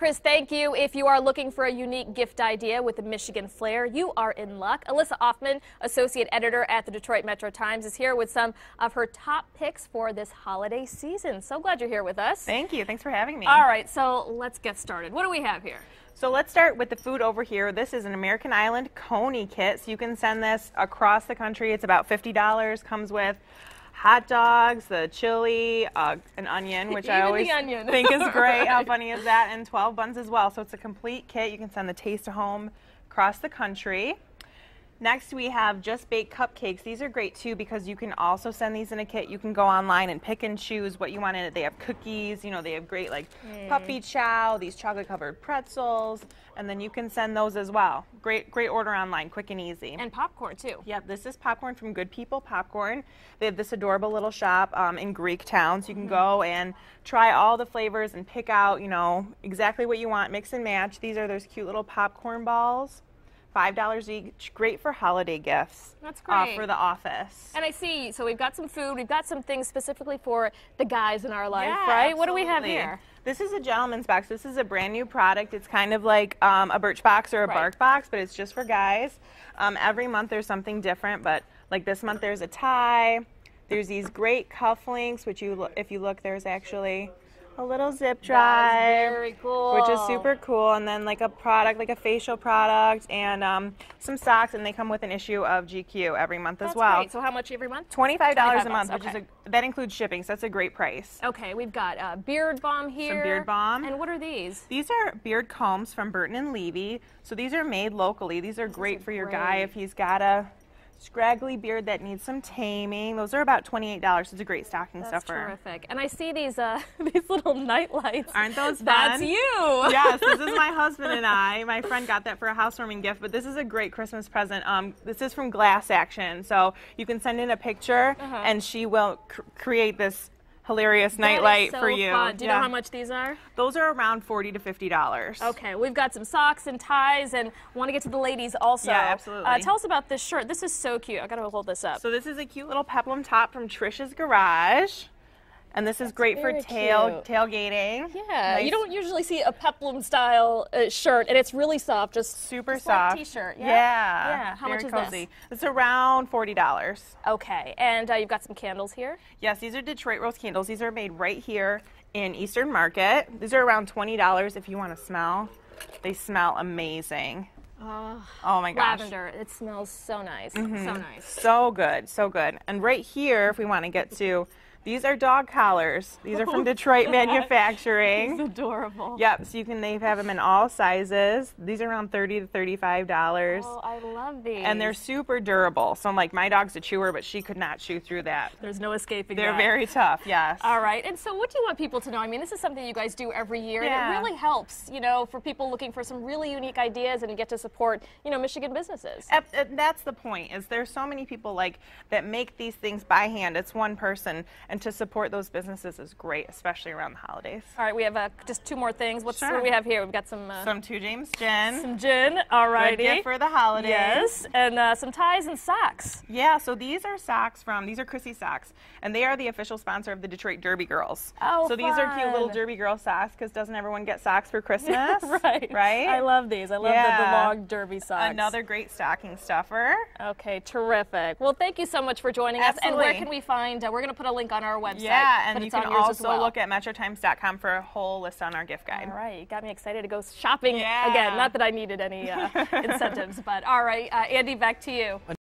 Chris, thank you. If you are looking for a unique gift idea with a Michigan flair, you are in luck. Alysa Offman, associate editor at the Detroit Metro Times, is here with some of her top picks for this holiday season. So glad you're here with us. Thank you. Thanks for having me. All right, so let's get started. What do we have here? So let's start with the food over here. This is an American Island Coney kit. So you can send this across the country. It's about $50. Comes with hot dogs, the chili, uh, an onion, which I always think is great. How funny is that? And 12 buns as well. So it's a complete kit. You can send the taste home across the country. Next, we have Just Baked Cupcakes. These are great too because you can also send these in a kit. You can go online and pick and choose what you want in it. They have cookies, you know, they have great like mm. puppy chow, these chocolate covered pretzels, and then you can send those as well. Great, great order online, quick and easy. And popcorn too. Yep, this is popcorn from Good People Popcorn. They have this adorable little shop um, in Greektown, so you can mm -hmm. go and try all the flavors and pick out, you know, exactly what you want, mix and match. These are those cute little popcorn balls. $5 each. Great for holiday gifts. That's uh, great. Uh, for the office. And I see, so we've got some food. We've got some things specifically for the guys in our life, yeah, right? Absolutely. What do we have here? This is a gentleman's box. This is a brand new product. It's kind of like um, a Birchbox or a right. BarkBox, but it's just for guys. Um, every month there's something different, but like this month there's a tie. There's these great cufflinks, which you, if you look, there's actually a little zip drive, very cool. which is super cool, and then like a product, like a facial product, and um, some socks, and they come with an issue of GQ every month that's as well. Great. So how much every month? Twenty-five dollars a month, okay. which is a, that includes shipping, so that's a great price. Okay, we've got uh, beard balm here. Some beard balm. And what are these? These are beard combs from Burton and Levy. So these are made locally. These are great for your great. guy if he's got a scraggly beard that needs some taming. Those are about $28. It's a great stocking That's stuffer. terrific. And I see these uh, these little night lights. Aren't those fun? That's you. yes, this is my husband and I. My friend got that for a housewarming gift, but this is a great Christmas present. Um, this is from Glass Action. So you can send in a picture uh -huh. and she will create this hilarious nightlight so for you. Fun. Do you yeah. know how much these are? Those are around forty to fifty dollars. Okay, we've got some socks and ties, and want to get to the ladies also. Yeah, absolutely. Uh, tell us about this shirt. This is so cute. I gotta hold this up. So this is a cute little peplum top from Trisha's Garage. And this is great for tail cute. tailgating. Yeah, nice. you don't usually see a peplum style uh, shirt, and it's really soft, just super soft t-shirt. Yeah, yeah. yeah. How Very much is cozy. this? It's around forty dollars. Okay, and uh, you've got some candles here. Yes, these are Detroit Rose candles. These are made right here in Eastern Market. These are around twenty dollars if you want to smell. They smell amazing. Oh, oh, my gosh. Lavender. It smells so nice. Mm -hmm. So nice. So good. So good. And right here, if we want to get to these are dog collars. These are from oh, Detroit Manufacturing. It's adorable. Yep, so you can they have them in all sizes. These are around thirty to thirty-five dollars. Oh, I love these. And they're super durable. So I'm like, my dog's a chewer, but she could not chew through that. There's no escaping. They're that. very tough. Yes. All right. And so, what do you want people to know? I mean, this is something you guys do every year, yeah. and it really helps, you know, for people looking for some really unique ideas and get to support, you know, Michigan businesses. And uh, that's the point. Is there's so many people like that make these things by hand. It's one person and to support those businesses is great, especially around the holidays. All right, we have uh, just two more things. What's sure. what do we have here? We've got some uh, some Two James gin. Some gin. All righty. Gift for the holidays. Yes, and uh, some ties and socks. Yeah, so these are socks from these are Chrissy socks, and they are the official sponsor of the Detroit Derby Girls. Oh, So fun. these are cute little Derby Girl socks because doesn't everyone get socks for Christmas? right. Right. I love these. I love yeah. the, the long Derby socks. Another great stocking stuffer. Okay, terrific. Well, thank you so much for joining Absolutely. us. And where can we find? Uh, we're going to put a link on our website. Yeah, and you can also well. look at metrotimes.com for a whole list on our gift guide. All right, you got me excited to go shopping yeah. again. Not that I needed any uh, incentives, but all right, uh, Andy, back to you.